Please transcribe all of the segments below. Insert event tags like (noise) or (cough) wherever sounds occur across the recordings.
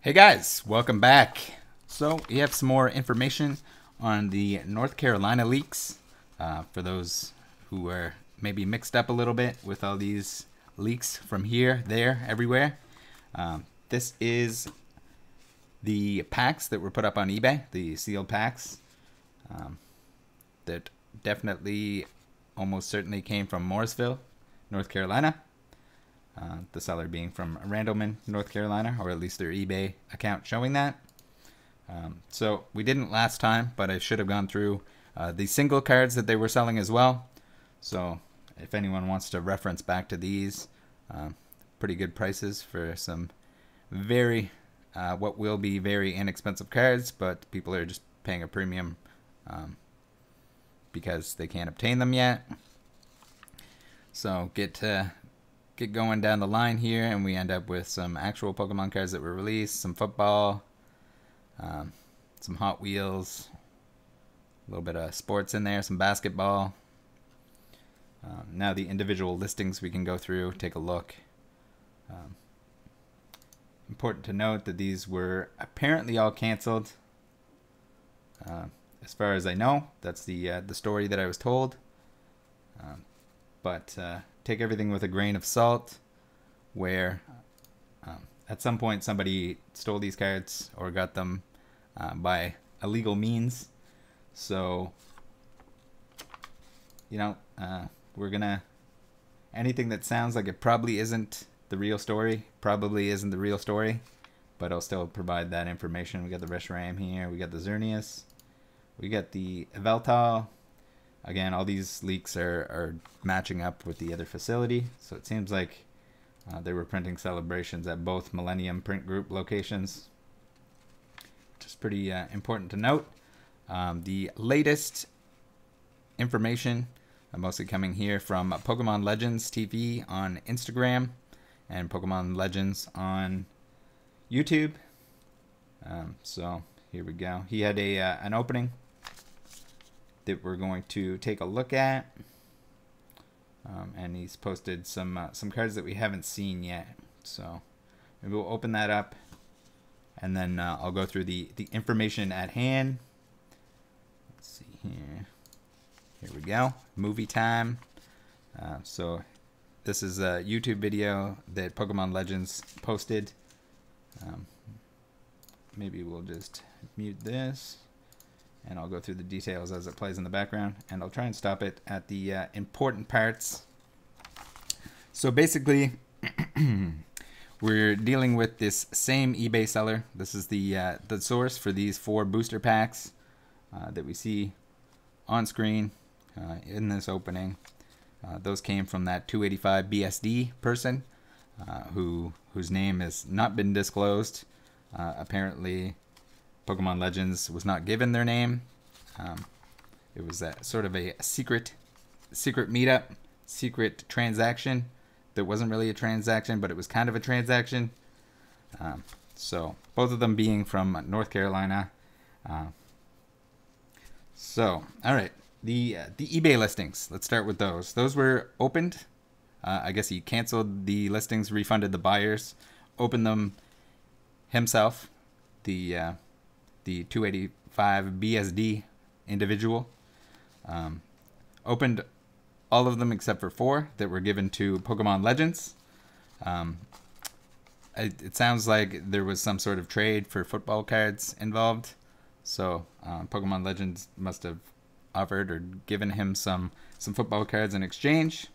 Hey guys, welcome back. So we have some more information on the North Carolina leaks. Uh, for those who are maybe mixed up a little bit with all these leaks from here, there, everywhere. Um, this is the packs that were put up on eBay, the sealed packs. Um, that definitely, almost certainly came from Mooresville, North Carolina. Uh, the seller being from Randleman, North Carolina, or at least their eBay account showing that. Um, so we didn't last time, but I should have gone through uh, the single cards that they were selling as well. So if anyone wants to reference back to these, uh, pretty good prices for some very, uh, what will be very inexpensive cards, but people are just paying a premium um, because they can't obtain them yet. So get to get going down the line here, and we end up with some actual Pokemon cards that were released, some football, um, some Hot Wheels, a little bit of sports in there, some basketball. Um, now the individual listings we can go through, take a look. Um, important to note that these were apparently all canceled. Uh, as far as I know, that's the uh, the story that I was told. Um, but uh, take everything with a grain of salt. Where um, at some point somebody stole these cards or got them uh, by illegal means. So, you know, uh, we're gonna anything that sounds like it probably isn't the real story, probably isn't the real story, but I'll still provide that information. We got the Reshiram here, we got the Xerneas, we got the Yveltal, Again, all these leaks are, are matching up with the other facility, so it seems like uh, they were printing celebrations at both Millennium Print Group locations, which is pretty uh, important to note. Um, the latest information, uh, mostly coming here from Pokemon Legends TV on Instagram and Pokemon Legends on YouTube. Um, so here we go. He had a uh, an opening that we're going to take a look at. Um, and he's posted some uh, some cards that we haven't seen yet. So maybe we'll open that up, and then uh, I'll go through the the information at hand. Let's see here. Here we go. Movie time. Uh, so this is a YouTube video that Pokemon Legends posted. Um, maybe we'll just mute this and I'll go through the details as it plays in the background and I'll try and stop it at the uh, important parts. So basically (clears throat) we're dealing with this same eBay seller. This is the uh, the source for these four booster packs uh, that we see on screen uh, in this opening. Uh, those came from that 285 BSD person uh, who whose name has not been disclosed. apparently Pokemon Legends was not given their name. Um, it was a, sort of a secret, secret meetup, secret transaction. That wasn't really a transaction, but it was kind of a transaction. Um, so both of them being from North Carolina. Uh, so all right, the uh, the eBay listings. Let's start with those. Those were opened. Uh, I guess he canceled the listings, refunded the buyers, opened them himself. The uh, the 285 BSD individual. Um, opened all of them except for four that were given to Pokemon Legends. Um, it, it, sounds like there was some sort of trade for football cards involved. So um, Pokemon Legends must have offered or given him some some football cards in exchange.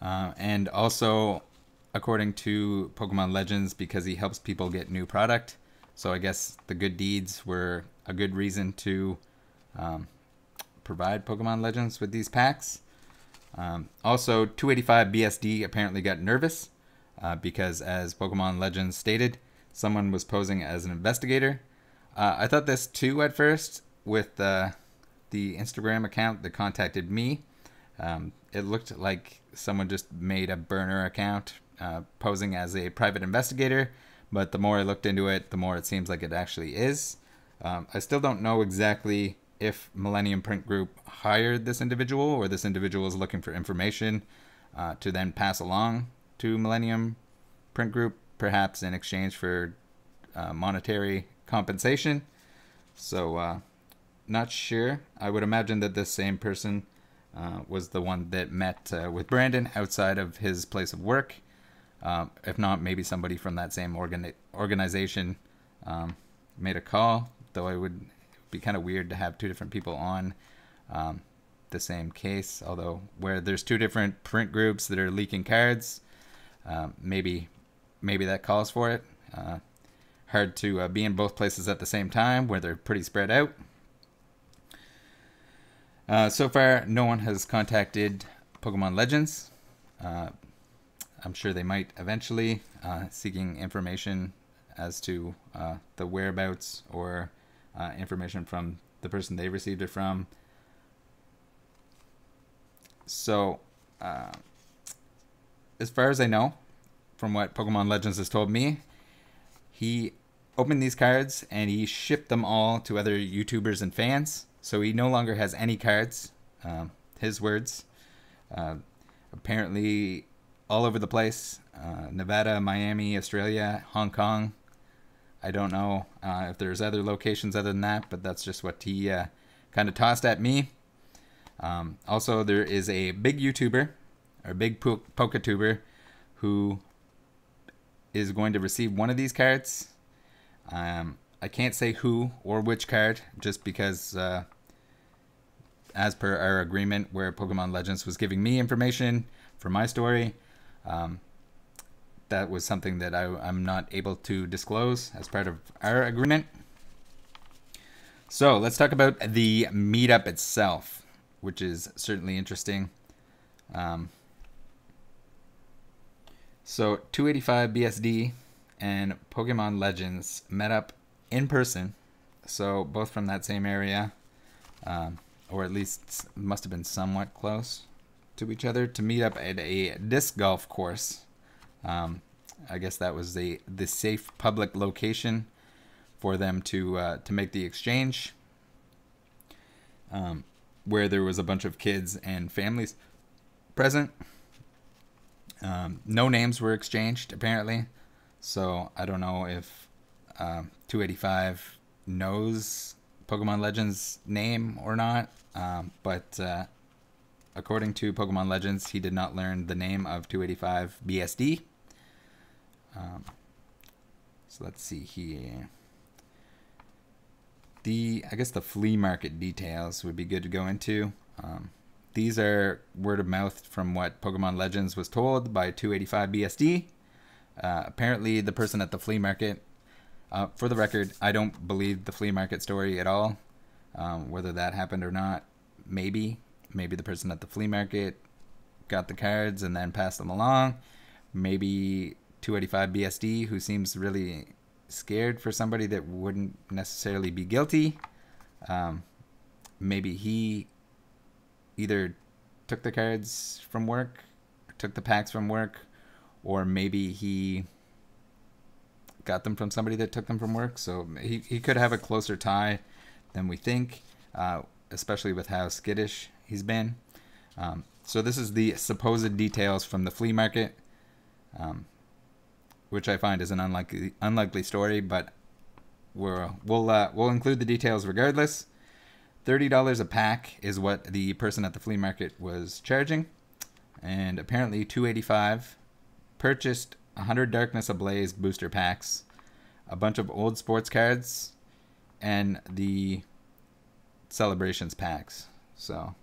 Uh, and also, according to Pokemon Legends, because he helps people get new product, so I guess the good deeds were a good reason to um, provide Pokemon Legends with these packs. Um, also, 285 BSD apparently got nervous uh, because, as Pokemon Legends stated, someone was posing as an investigator. Uh, I thought this too at first with uh, the Instagram account that contacted me. Um, it looked like someone just made a burner account uh, posing as a private investigator but the more I looked into it, the more it seems like it actually is. Um, I still don't know exactly if Millennium Print Group hired this individual or this individual is looking for information uh, to then pass along to Millennium Print Group, perhaps in exchange for uh, monetary compensation. So, uh, not sure. I would imagine that this same person uh, was the one that met uh, with Brandon outside of his place of work. Um, if not, maybe somebody from that same organi- organization um, made a call. Though it would be kind of weird to have two different people on um, the same case. Although where there's two different print groups that are leaking cards, um, maybe maybe that calls for it. Uh, hard to uh, be in both places at the same time where they're pretty spread out. Uh, so far, no one has contacted Pokemon Legends. I'm sure they might eventually, uh, seeking information as to uh, the whereabouts or uh, information from the person they received it from. So, uh, as far as I know, from what Pokemon Legends has told me, he opened these cards and he shipped them all to other YouTubers and fans. So he no longer has any cards. Um, his words. Uh, apparently, all over the place uh, Nevada, Miami, Australia, Hong Kong. I don't know uh, if there's other locations other than that, but that's just what he uh, kind of tossed at me. Um, also, there is a big YouTuber, or big po- Pokatuber, who is going to receive one of these cards. Um, I can't say who or which card, just because uh, as per our agreement where Pokemon Legends was giving me information for my story, um, that was something that I, I'm not able to disclose as part of our agreement. So let's talk about the meetup itself, which is certainly interesting. Um, so 285 BSD and Pokemon Legends met up in person, so both from that same area. Um, or at least must have been somewhat close to each other, to meet up at a disc golf course. Um, I guess that was the the safe public location for them to uh, to make the exchange, um, where there was a bunch of kids and families present. Um, no names were exchanged apparently, so I don't know if uh, 285 knows Pokemon Legends name or not. Um, but uh, according to Pokemon Legends, he did not learn the name of 285 BSD. Um, so let's see here. The I guess the flea market details would be good to go into. Um, these are word of mouth from what Pokemon Legends was told by 285 BSD. Uh, apparently, the person at the flea market uh, for the record, I don't believe the flea market story at all. Um, whether that happened or not, maybe. Maybe the person at the flea market got the cards and then passed them along. Maybe 285 BSD, who seems really scared for somebody that wouldn't necessarily be guilty. Um, maybe he either took the cards from work, took the packs from work, or maybe he got them from somebody that took them from work. So he, he could have a closer tie than we think, uh, especially with how skittish he's been. Um, so this is the supposed details from the flea market, um, which I find is an unlikely unlikely story, but we're, we'll uh, we'll include the details regardless. Thirty dollars a pack is what the person at the flea market was charging, and apparently two eighty five purchased 100 Darkness Ablaze booster packs, a bunch of old sports cards, and the celebrations packs. So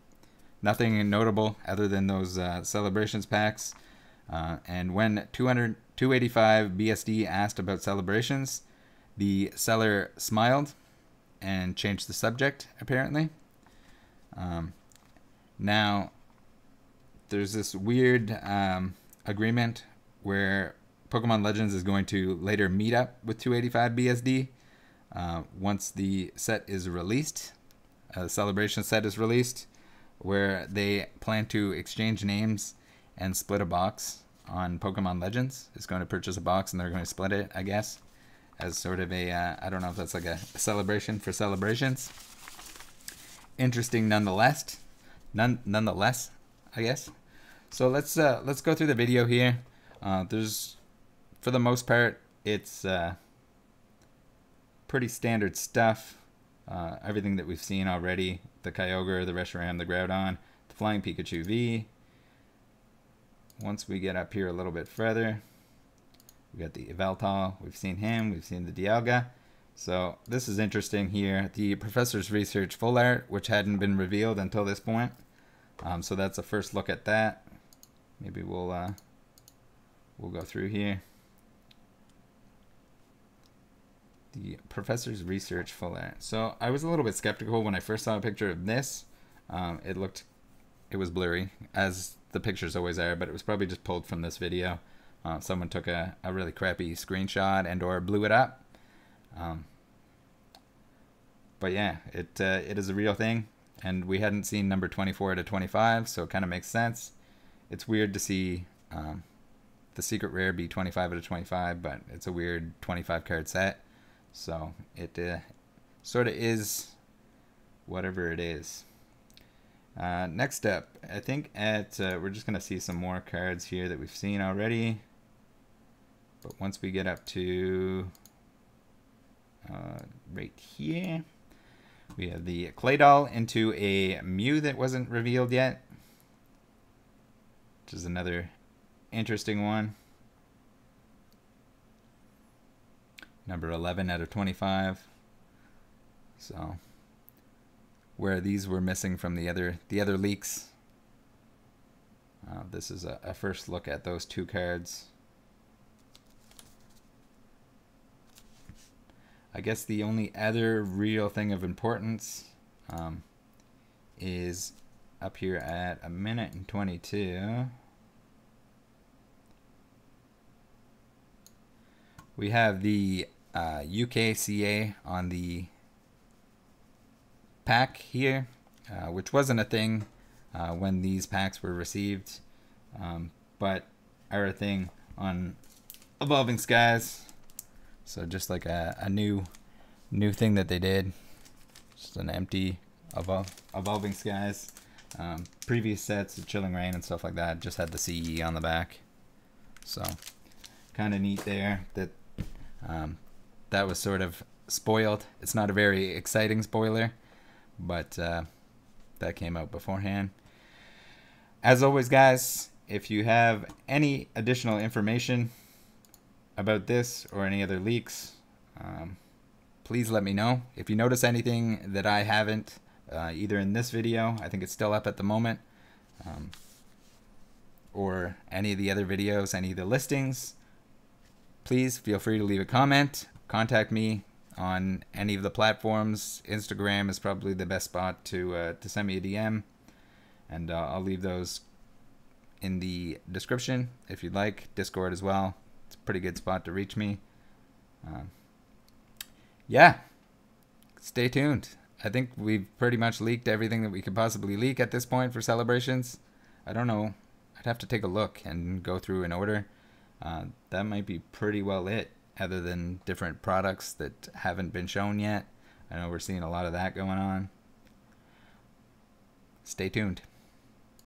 nothing notable other than those uh, celebrations packs. Uh, and when 200, 285 BSD asked about celebrations, the seller smiled and changed the subject, apparently. Um, now, there's this weird um, agreement where Pokemon Legends is going to later meet up with 285 BSD uh, once the set is released. A celebration set is released, where they plan to exchange names and split a box on Pokemon Legends. Is going to purchase a box and they're going to split it, I guess, as sort of a uh, I don't know if that's like a celebration for celebrations. Interesting, nonetheless. None, nonetheless, I guess. So let's uh, let's go through the video here. Uh, there's for the most part, it's uh, pretty standard stuff. Uh, everything that we've seen already. The Kyogre, the Reshiram, the Groudon, the Flying Pikachu V. Once we get up here a little bit further, we got the Yveltal. We've seen him. We've seen the Dialga. So this is interesting here. The Professor's Research full art, which hadn't been revealed until this point. Um, so that's a first look at that. Maybe we'll uh, we'll go through here. The Professor's Research full art. So I was a little bit skeptical when I first saw a picture of this. Um, it looked, it was blurry, as the pictures always are, but it was probably just pulled from this video. Uh, someone took a, a really crappy screenshot and or blew it up. Um, but yeah, it uh, it is a real thing and we hadn't seen number 24 to 25, so it kind of makes sense. It's weird to see um, the secret rare be 25 out of 25, but it's a weird 25 card set, so it uh, sort of is whatever it is. Uh, next up, I think at uh, we're just gonna see some more cards here that we've seen already. But once we get up to uh, right here, we have the Clay Doll into a Mew that wasn't revealed yet. Which is another interesting one. Number 11 out of 25. So where these were missing from the other the other leaks. Uh, this is a, a first look at those two cards. I guess the only other real thing of importance um, is up here at a minute and 22. We have the uh, UKCA on the pack here, uh, which wasn't a thing uh, when these packs were received, um, but are a thing on Evolving Skies. So just like a, a new new thing that they did. Just an empty evol evolving skies. Um, previous sets of Chilling Reign and stuff like that just had the CE on the back. So kind of neat there that um, that was sort of spoiled. It's not a very exciting spoiler, but uh, that came out beforehand. As always, guys, if you have any additional information about this or any other leaks, um, please let me know. If you notice anything that I haven't, uh, either in this video, I think it's still up at the moment, um, or any of the other videos, any of the listings, please feel free to leave a comment. Contact me on any of the platforms. Instagram is probably the best spot to uh, to send me a DM, and uh, I'll leave those in the description if you'd like. Discord as well it's a pretty good spot to reach me. Um, yeah, stay tuned. I think we've pretty much leaked everything that we could possibly leak at this point for celebrations. I don't know. I'd have to take a look and go through in order. Uh, that might be pretty well it, other than different products that haven't been shown yet. I know we're seeing a lot of that going on. Stay tuned.